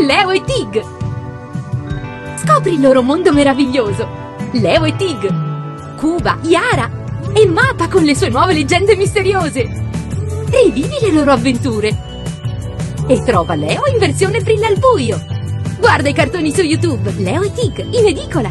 Leo e Tig! Scopri il loro mondo meraviglioso! Leo e Tig! Cuba, Yara e Mapa con le sue nuove leggende misteriose! Rivivi le loro avventure! E trova Leo in versione brilla al buio! Guarda i cartoni su YouTube! Leo e Tig in edicola!